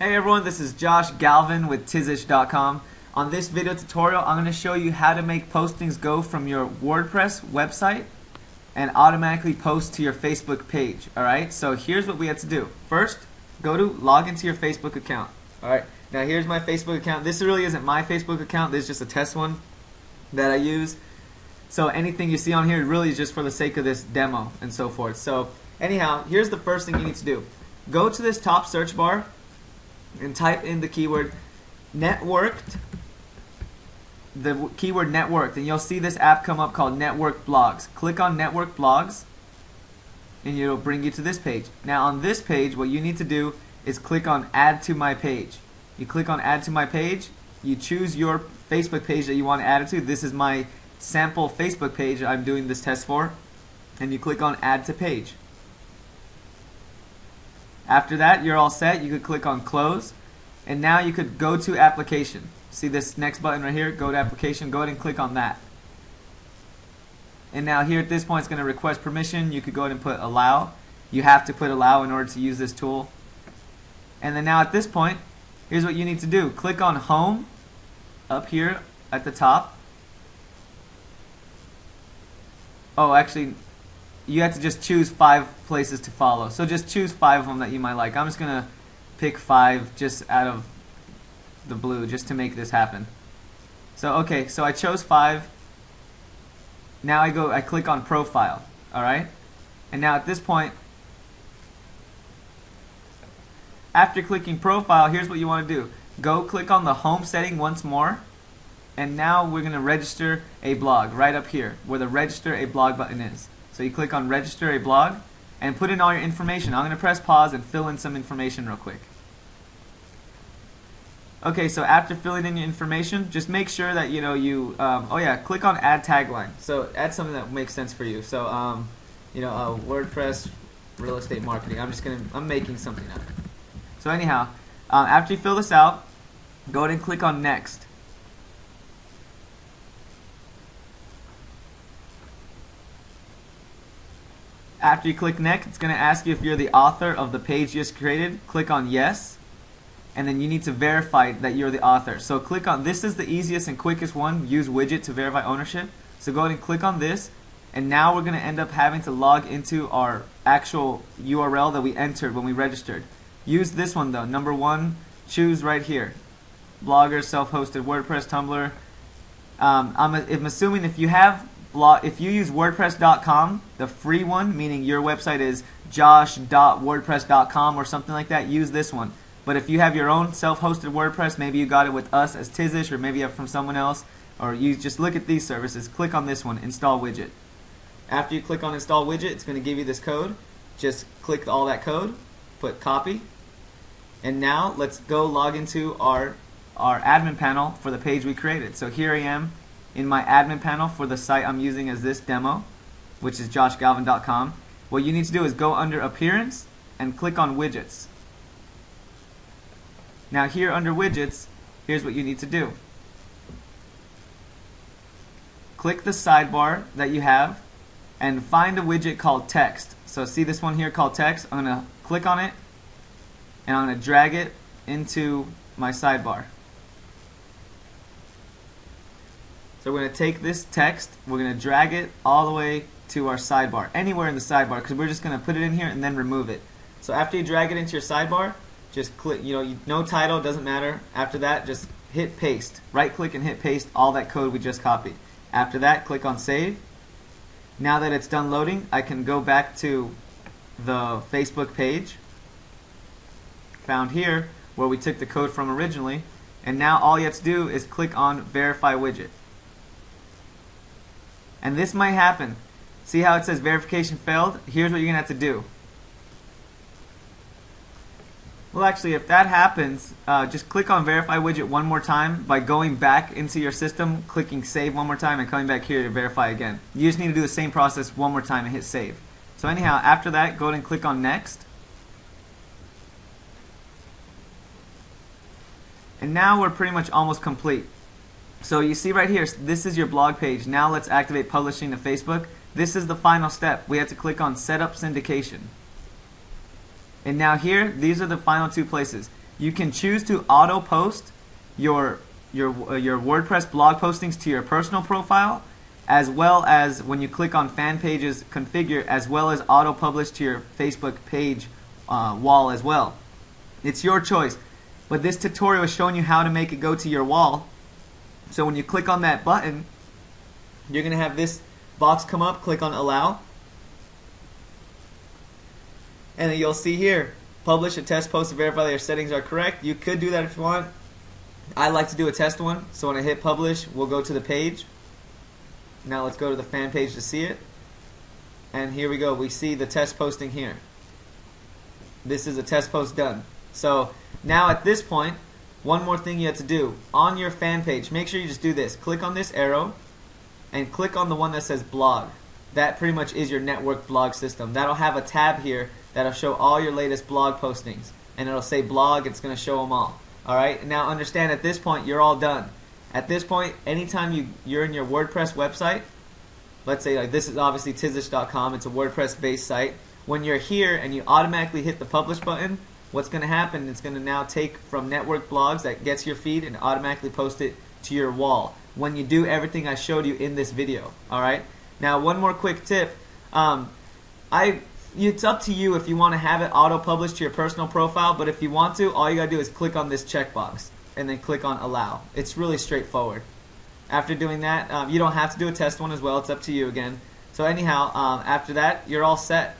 Hey everyone, this is Josh Galvin with Tizish.com. On this video tutorial, I'm going to show you how to make postings go from your WordPress website and automatically post to your Facebook page. Alright, so here's what we have to do. First, go to log into your Facebook account. Alright, now here's my Facebook account. This really isn't my Facebook account, this is just a test one that I use. So anything you see on here really is just for the sake of this demo and so forth. So anyhow, here's the first thing you need to do. Go to this top search bar and type in the keyword networked the keyword networked and you'll see this app come up called network blogs. Click on network blogs and it'll bring you to this page. Now on this page what you need to do is click on add to my page. You click on add to my page you choose your Facebook page that you want to add it to. This is my sample Facebook page I'm doing this test for and you click on add to page after that, you're all set. You could click on close. And now you could go to application. See this next button right here? Go to application. Go ahead and click on that. And now here at this point, it's going to request permission. You could go ahead and put allow. You have to put allow in order to use this tool. And then now at this point, here's what you need to do. Click on home up here at the top. Oh, actually, you have to just choose five places to follow. So just choose five of them that you might like. I'm just going to pick five just out of the blue just to make this happen. So okay, so I chose five. Now I go, I click on profile, alright? And now at this point, after clicking profile, here's what you want to do. Go click on the home setting once more. And now we're going to register a blog right up here where the register a blog button is. So you click on register a blog and put in all your information. I'm going to press pause and fill in some information real quick. Okay, so after filling in your information, just make sure that you know you. Um, oh yeah, click on add tagline. So add something that makes sense for you. So um, you know, uh, WordPress real estate marketing. I'm just gonna. I'm making something up. So anyhow, um, after you fill this out, go ahead and click on next. After you click next, it's going to ask you if you're the author of the page you just created. Click on yes. And then you need to verify that you're the author. So click on, this is the easiest and quickest one, use widget to verify ownership. So go ahead and click on this. And now we're going to end up having to log into our actual URL that we entered when we registered. Use this one though, number one, choose right here. Blogger, self-hosted WordPress, Tumblr. Um, I'm, I'm assuming if you have blog, if you use WordPress.com, the free one, meaning your website is josh.wordpress.com or something like that, use this one. But if you have your own self-hosted WordPress, maybe you got it with us as Tizish, or maybe from someone else, or you just look at these services, click on this one, install widget. After you click on install widget, it's going to give you this code. Just click all that code, put copy, and now let's go log into our our admin panel for the page we created. So here I am in my admin panel for the site I'm using as this demo, which is joshgalvin.com. What you need to do is go under Appearance and click on Widgets. Now here under Widgets, here's what you need to do. Click the sidebar that you have and find a widget called Text. So see this one here called Text? I'm going to click on it and I'm going to drag it into my sidebar. So we're going to take this text, we're going to drag it all the way to our sidebar, anywhere in the sidebar, because we're just going to put it in here and then remove it. So after you drag it into your sidebar, just click, you know, you, no title, doesn't matter. After that, just hit paste. Right click and hit paste all that code we just copied. After that, click on save. Now that it's done loading, I can go back to the Facebook page found here where we took the code from originally and now all you have to do is click on verify widget and this might happen. See how it says verification failed? Here's what you're going to have to do. Well, actually, if that happens, uh, just click on Verify widget one more time by going back into your system, clicking Save one more time, and coming back here to verify again. You just need to do the same process one more time and hit Save. So anyhow, after that, go ahead and click on Next. And now we're pretty much almost complete. So you see right here, this is your blog page. Now let's activate publishing to Facebook. This is the final step. We have to click on Setup Syndication. And now here, these are the final two places. you can choose to auto post your your uh, your WordPress blog postings to your personal profile as well as when you click on fan pages configure as well as auto publish to your Facebook page uh, wall as well. It's your choice. But this tutorial is showing you how to make it go to your wall. So when you click on that button, you're going to have this box come up, click on allow. And then you'll see here, publish a test post to verify that your settings are correct. You could do that if you want. I like to do a test one, so when I hit publish, we'll go to the page. Now let's go to the fan page to see it. And here we go, we see the test posting here. This is a test post done. So now at this point, one more thing you have to do. On your fan page, make sure you just do this. Click on this arrow and click on the one that says blog. That pretty much is your network blog system. That'll have a tab here that'll show all your latest blog postings. And it'll say blog, it's going to show them all. Alright, now understand at this point you're all done. At this point, anytime you, you're in your WordPress website, let's say like this is obviously tizish.com, it's a WordPress based site. When you're here and you automatically hit the publish button, what's going to happen, it's going to now take from network blogs that gets your feed and automatically post it to your wall when you do everything I showed you in this video. Alright? Now one more quick tip. Um, I it's up to you if you want to have it auto-published to your personal profile, but if you want to, all you got to do is click on this checkbox and then click on allow. It's really straightforward. After doing that, um, you don't have to do a test one as well. It's up to you again. So anyhow, um, after that, you're all set.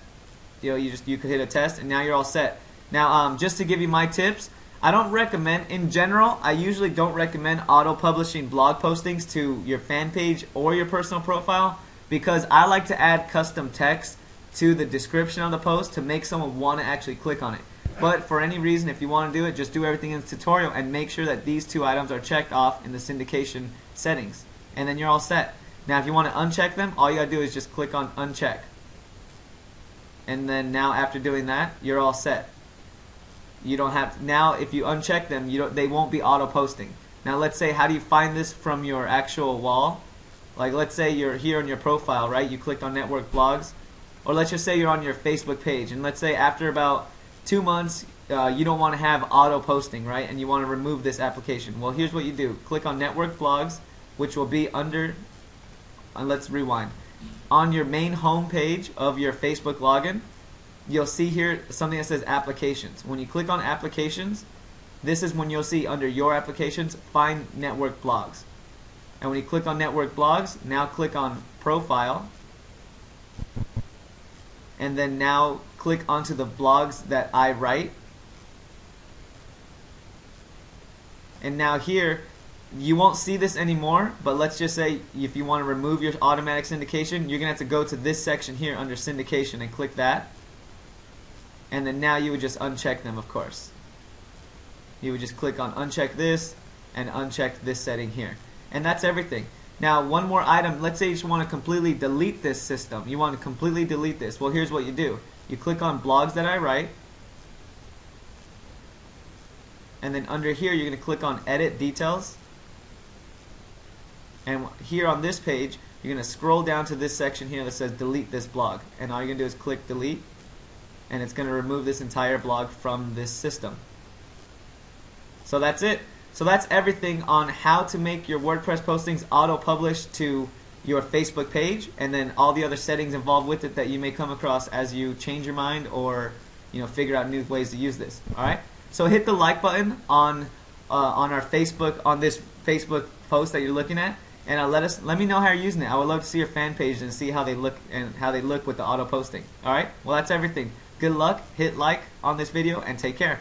You know, you just you could hit a test, and now you're all set. Now, um, just to give you my tips, I don't recommend, in general, I usually don't recommend auto-publishing blog postings to your fan page or your personal profile because I like to add custom text to the description of the post to make someone want to actually click on it. But for any reason, if you want to do it, just do everything in the tutorial and make sure that these two items are checked off in the syndication settings. And then you're all set. Now if you want to uncheck them, all you got to do is just click on uncheck. And then now after doing that, you're all set. You don't have now if you uncheck them, you don't they won't be auto posting. Now let's say how do you find this from your actual wall? Like let's say you're here on your profile, right? You clicked on network blogs or let's just say you're on your Facebook page, and let's say after about two months, uh, you don't want to have auto posting, right? And you want to remove this application. Well, here's what you do: click on Network Blogs, which will be under. And uh, let's rewind. On your main home page of your Facebook login, you'll see here something that says Applications. When you click on Applications, this is when you'll see under Your Applications, find Network Blogs. And when you click on Network Blogs, now click on Profile and then now click onto the blogs that I write. And now here, you won't see this anymore, but let's just say if you want to remove your automatic syndication, you're going to have to go to this section here under syndication and click that. And then now you would just uncheck them, of course. You would just click on uncheck this and uncheck this setting here. And that's everything. Now, one more item. Let's say you just want to completely delete this system. You want to completely delete this. Well, here's what you do. You click on blogs that I write. And then under here, you're going to click on edit details. And here on this page, you're going to scroll down to this section here that says delete this blog. And all you're going to do is click delete. And it's going to remove this entire blog from this system. So that's it. So that's everything on how to make your WordPress postings auto-publish to your Facebook page and then all the other settings involved with it that you may come across as you change your mind or you know figure out new ways to use this. All right? So hit the like button on uh, on our Facebook on this Facebook post that you're looking at and uh, let us let me know how you're using it. I would love to see your fan page and see how they look and how they look with the auto posting. All right? Well, that's everything. Good luck. Hit like on this video and take care.